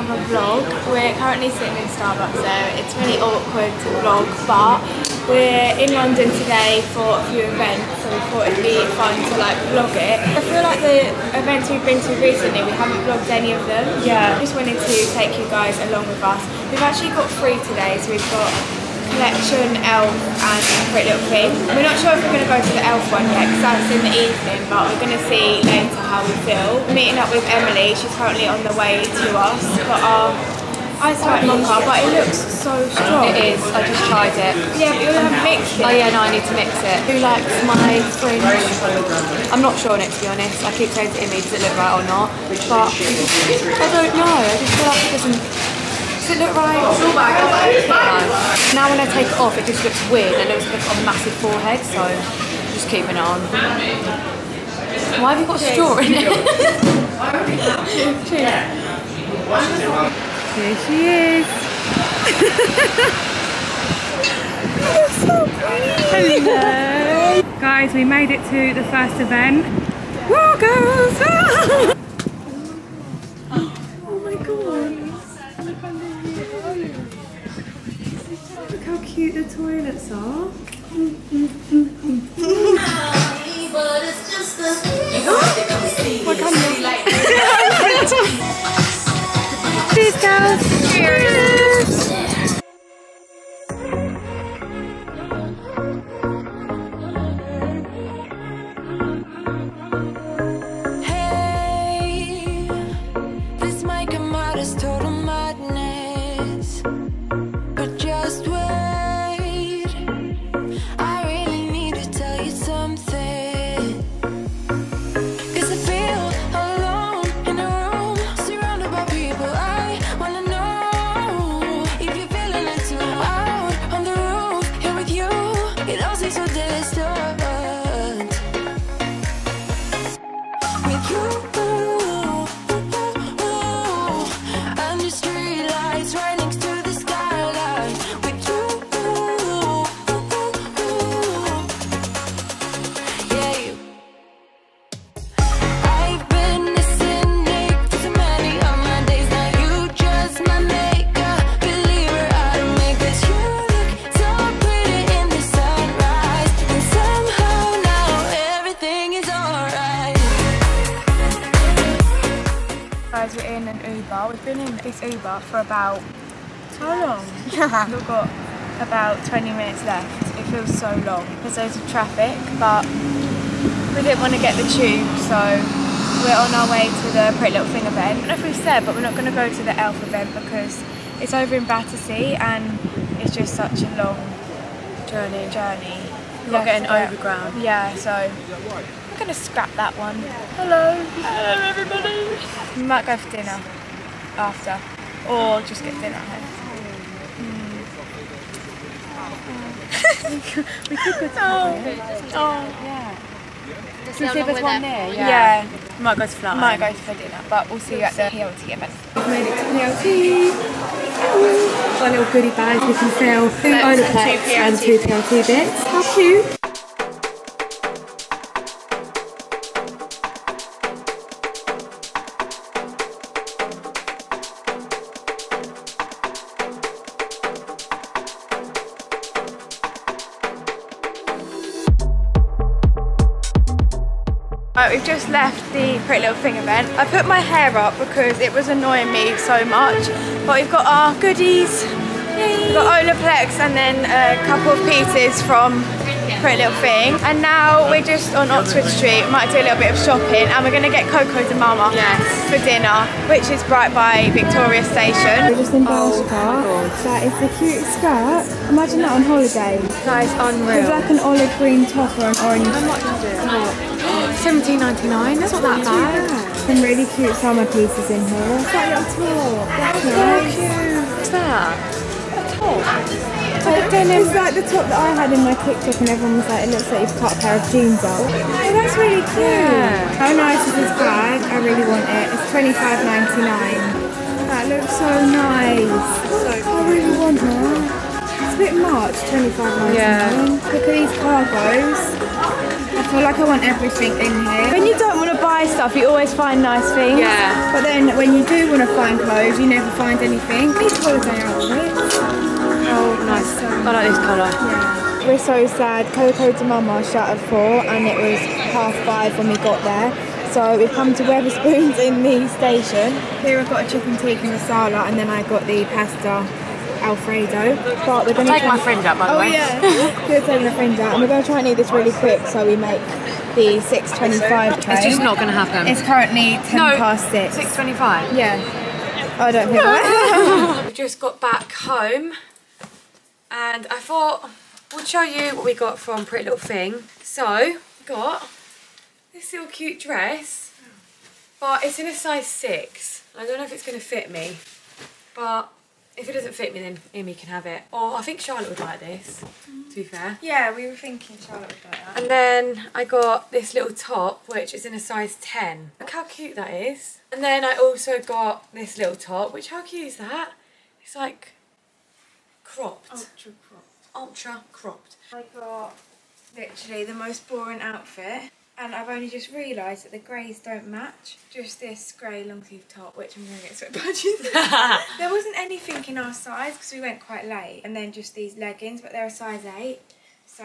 another vlog. We're currently sitting in Starbucks so It's really awkward to vlog, but we're in London today for a few events, so we thought it'd be fun to like vlog it. I feel like the events we've been to recently, we haven't vlogged any of them. Yeah. Just wanted to take you guys along with us. We've actually got three today, so we've got Collection, Elf and Pretty Little Thing. We're not sure if we're going to go to the Elf one yet because that's in the evening, but we're going to see later how we feel. Meeting up with Emily, she's currently on the way to us. but our ice white mocha, but it looks so strong. It is. I just tried it. Yeah, but you haven't mixed it. Oh yeah, no, I need to mix it. Who likes my fringe? I'm not sure on it to be honest. I keep saying to Immie, does it look right or not? But I don't know. I just feel like it doesn't. Does it look right? Now when I take it off, it just looks weird. It looks like I've got a massive forehead, so just keeping it on. Why have you got a straw in it? Here she is. Hello. Guys, we made it to the first event. Whoa, girls! oh my god. Look toilets are. Mm, what mm, mm. Guys, we're in an Uber. We've been in this Uber for about how long? We've got about 20 minutes left. It feels so long. Because there's loads of traffic, but we didn't want to get the tube, so we're on our way to the Pretty Little Thing event. I don't know if we've said, but we're not going to go to the Elf event because it's over in Battersea and it's just such a long journey. Journey. We're getting overground. Yeah, so I'm gonna scrap that one. Hello. Hello everybody. We might go for dinner after. Or just get dinner at home. Hmm. we could go to Oh, oh yeah. See if there's one there. Yeah. Might go to flat. Might go for dinner, but we'll see you at the PLT event. We've made it to PLT. Got a little goodie bag we can fill two Olaplex and two PLT bits. How cute. left the Pretty Little Thing event. I put my hair up because it was annoying me so much. But we've got our goodies. Yay. We've got Olaplex and then a couple of pieces from Pretty Little Thing. And now we're just on Oxford Street. Might do a little bit of shopping. And we're going to get Coco di Mama yes. for dinner, which is right by Victoria Station. We're just in Bershka. Oh that is the cutest skirt. Imagine that on holiday. That is unreal. With like an olive green top or an orange top. $17.99, that's not that bad. Some really cute summer pieces in here. It's like little tour. That's oh, nice. so cute. What's that? A top? I don't know. It's like the top that I had in my TikTok and everyone was like, it looks like you've cut a pair of jeans on." Oh, that's really cute. Yeah. How nice is this bag? I really want it. It's twenty five ninety nine. That looks so nice. So. I really want that. It's a bit much, twenty five ninety nine. Yeah. Look at these cargos. Feel like I want everything in here. When you don't want to buy stuff, you always find nice things. Yeah. But then when you do want to find clothes, you never find anything. These holiday outfits. Oh, nice. I like this colour. Yeah. We're so sad. Coco di Mama shut at four and it was half five when we got there. So we've come to Wetherspoons in the station. Here I've got a chicken tikka masala and then I got the pasta alfredo. But we're going to Take my friend out, by the Oh way. yeah, we're taking a friend out and we're going to try and eat this really quick so we make the 6.25 train. It's just not going to happen. It's currently 10 No, past 6. 6.25. Yeah. I don't think that. We just got back home and I thought we'll show you what we got from Pretty Little Thing. So, we got this little cute dress, but it's in a size 6. I don't know if it's going to fit me, but if it doesn't fit me then Amy can have it. Or I think Charlotte would like this, to be fair. yeah, we were thinking Charlotte would like that. And then I got this little top, which is in a size 10. Look how cute that is. And then I also got this little top, which how cute is that? It's like cropped. Ultra cropped. Ultra cropped. I got literally the most boring outfit and I've only just realised that the greys don't match. Just this grey long sleeve top which I'm going to get sweat patches. there wasn't anything in our size because we went quite late and then just these leggings but they're a size 8 so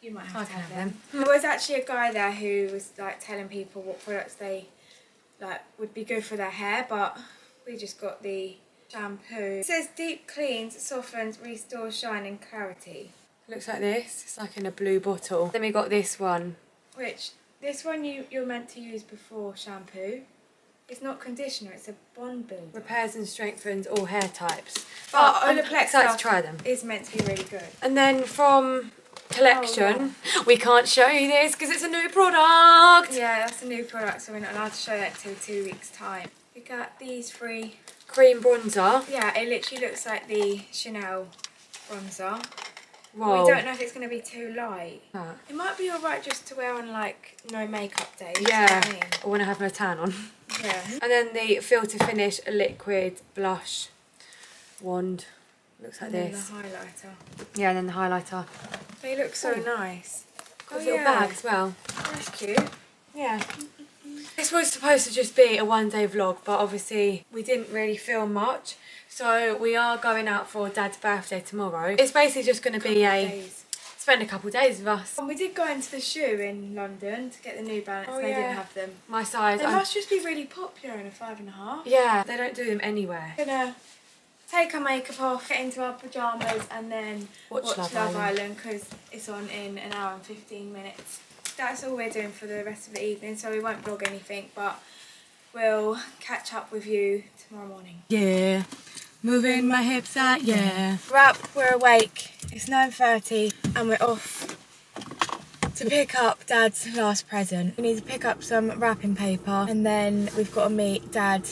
you might have I to have have them. There was actually a guy there who was like telling people what products they like would be good for their hair but we just got the shampoo. It says deep cleans, softens, restores shine and clarity. Looks like this. It's like in a blue bottle. Then we got this one. Which this one you you're meant to use before shampoo. It's not conditioner. It's a bond builder. Repairs and strengthens all hair types. But I'm Olaplex excited stuff to try them. Is meant to be really good. And then from Collection, oh, we can't show you this because it's a new product. Yeah, that's a new product, so we're not allowed to show that till two weeks time. We got these three. Cream bronzer. Yeah, it literally looks like the Chanel bronzer. We don't know if it's going to be too light. Ah. It might be alright just to wear on like no makeup days. Yeah, I mean? I want to have no tan on. Yeah. And then the Filter Finish liquid blush wand. Looks like And this. the highlighter. Yeah, and then the highlighter. They look so Ooh. nice. Got Oh, a little yeah. bag as well. That's cute. Yeah. This was supposed to just be a one day vlog, but obviously we didn't really film much. So we are going out for Dad's birthday tomorrow. It's basically just going to be a Days. spend a couple days with us. And we did go into the shoe in London to get the New Balance. Oh, they yeah. didn't have them. My size. They I'm- must just be really popular in a five and a half. yeah, they don't do them anywhere. gonna take our makeup off, get into our pajamas, and then Watch watch, Love Love Island. Island because it's on in an hour and 15 minutes. That's all we're doing for the rest of the evening, so we won't vlog anything, but we'll catch up with you tomorrow morning. Yeah. Moving my hips out, yeah. We're up, we're awake. It's 9.30 and we're off to pick up Dad's last present. We need to pick up some wrapping paper and then we've got to meet Dad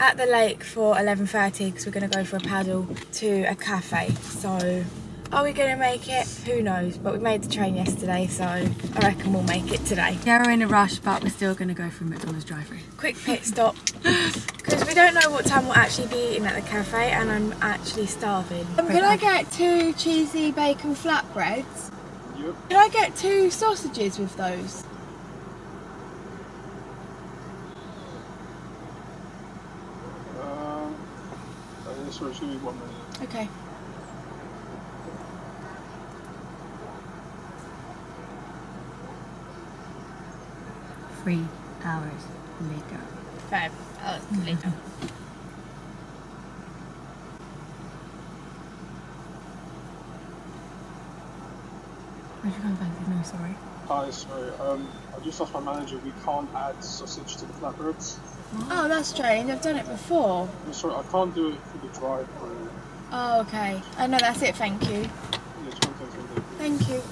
at the lake for 11.30 because we're going to go for a paddle to a cafe. So are we going to make it? Who knows? But we made the train yesterday so I reckon we'll make it today. Yeah, we're in a rush, but we're still going to go through McDonald's drive-through. Quick pit stop because we don't know what time we'll actually be eating at the cafe and I'm actually starving. Um, can I get two cheesy bacon flatbreads? Yep. Can I get two sausages with those? Um, sorry, should be one minute. Okay. Three hours later. Five hours later. Where'd you go back? No, sorry. Hi, sorry. Um, I just asked my manager. We can't add sausage to the flatbreads. Oh, that's strange. I've done it before. I'm sorry, I can't do it for the drive-through. Oh, okay. Oh, no, that's it. Thank you. Yeah, just one thing to do. Thank you.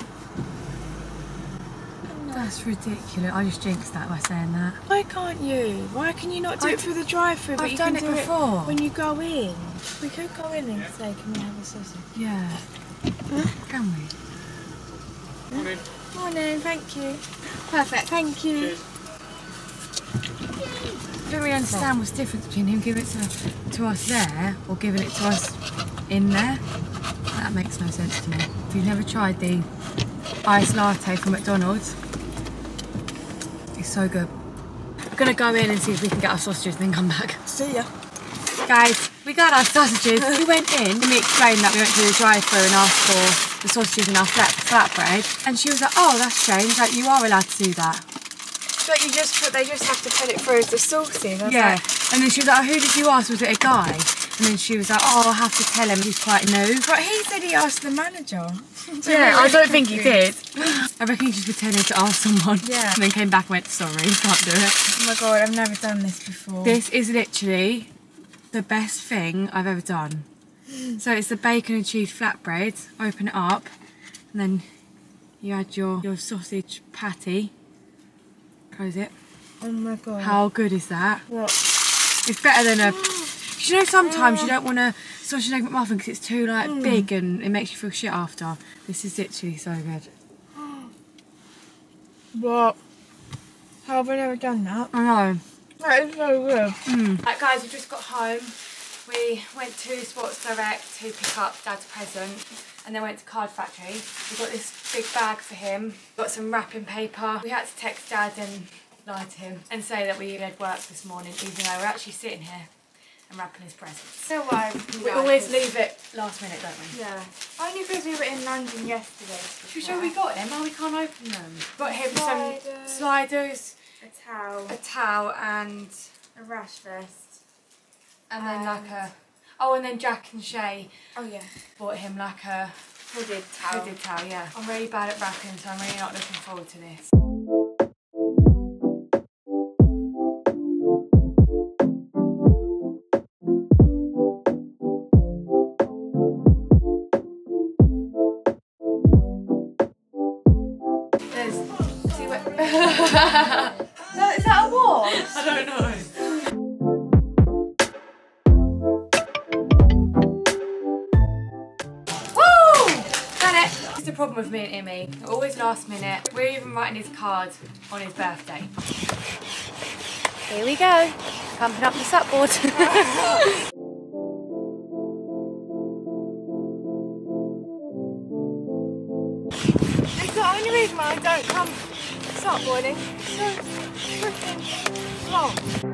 That's ridiculous. I just jinxed that by saying that. Why can't you? Why can you not do I- it through the drive-through? But I've done it do before. when you go in. We could go in and say, "Can we have a sausage?" Yeah. Can we? Morning, thank you. Perfect, thank you. I don't really understand what's the difference between him giving it to, to us there or giving it to us in there. That makes no sense to me. If you've never tried the iced latte from McDonald's, It's so good. We're gonna go in and see if we can get our sausages and then come back. See ya. Guys, we got our sausages. we went in and we explained that we went to the drive-through and asked for the sausages and our flat flatbread. And she was like, oh, that's strange. Like, you are allowed to do that. But you just put, they just have to put it through as the sauces. I Yeah. like, And then she was like, oh, who did you ask? Was it a guy? And then she was like, oh, I'll have to tell him. He's quite new. but he said he asked the manager. So Yeah, I don't think he did. I reckon he just pretended to ask someone. Yeah. And then came back and went, sorry, can't do it. Oh my god, I've never done this before. This is literally the best thing I've ever done. So it's the bacon and cheese flatbread. Open it up, and then you add your, your sausage patty. Close it. oh my god. How good is that? What? It's better than a. Mm. 'Cause You know, sometimes you don't want a sausage egg McMuffin because it's too like mm. big and it makes you feel shit after. This is literally so good. What? How have I never done that? I know. That is so good. Mm. Right, guys, we just got home. We went to Sports Direct to pick up Dad's present and then went to Card Factory. We got this big bag for him, got some wrapping paper. We had to text Dad and lie to him and say that we had work this morning, even though we're actually sitting here and wrapping his presents. So why? We always leave it last minute, don't we? Yeah. Only because we were in London yesterday. Should we show we got him? Oh, we can't open them. Got him some Sliders. sliders, A towel, a towel, and a rash vest. and then like a. Oh, and then Jack and Shay Oh yeah. bought him like a Hooded towel. hooded towel. Yeah, I'm really bad at wrapping, so I'm really not looking forward to this. With me and Immie. We're always last minute. We're even writing his card on his birthday. Here we go. Pumping up the supboard. It's the only reason why I don't come supboarding. So freaking long.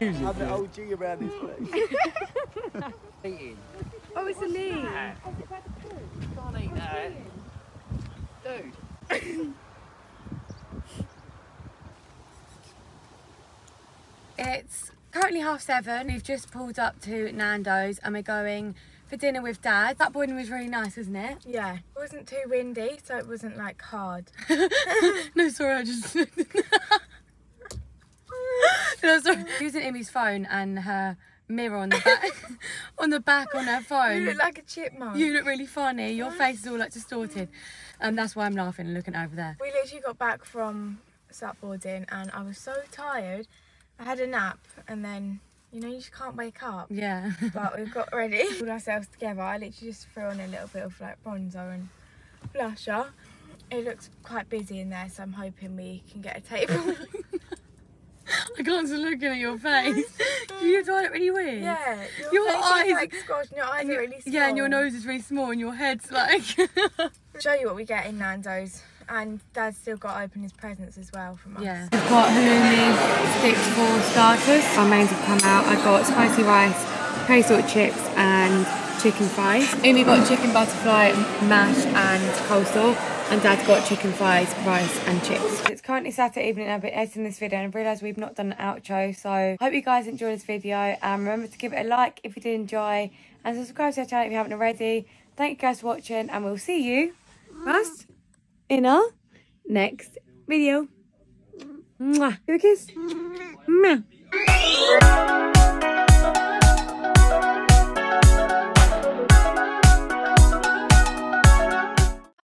I'm the OG around this place. Eating. Oh, it's a leaf. Oh, Can't eat that. Dude. It's currently half seven. We've just pulled up to Nando's and we're going for dinner with Dad. That boarding was really nice, wasn't it? Yeah. It wasn't too windy, so it wasn't like hard. No, sorry, I just. Using Emmy's phone and her mirror on the back, on the back on her phone. You look like a chipmunk. You look really funny. Your face is all like distorted, and that's why I'm laughing and looking over there. We literally got back from supboarding and I was so tired. I had a nap and then, you know, you just can't wake up. Yeah. But we've got ready, pulled ourselves together. I literally just threw on a little bit of like bronzer and blusher. It looks quite busy in there, so I'm hoping we can get a table. I can't stop looking at your face. you find it really weird. yeah, your, Your face eyes- is like squashed, and your eyes And are really small. yeah, and your nose is really small, and your head's like. show you what we get in Nando's. And Dad's still got to open his presents as well from us. Yeah. We've got halloumi sticks for starters. Our mains have come out. I've got spicy rice, curry salt chips, and chicken fries. Amy got chicken butterfly mash and coleslaw, and Dad got chicken fries, rice, and chips. It's currently Saturday evening. and I've been editing this video, and I've realised we've not done an outro. So hope you guys enjoyed this video, and remember to give it a like if you did enjoy, and subscribe to our channel if you haven't already. Thank you guys for watching, and we'll see you first in our next video. Mwah. Give a kiss. Mwah.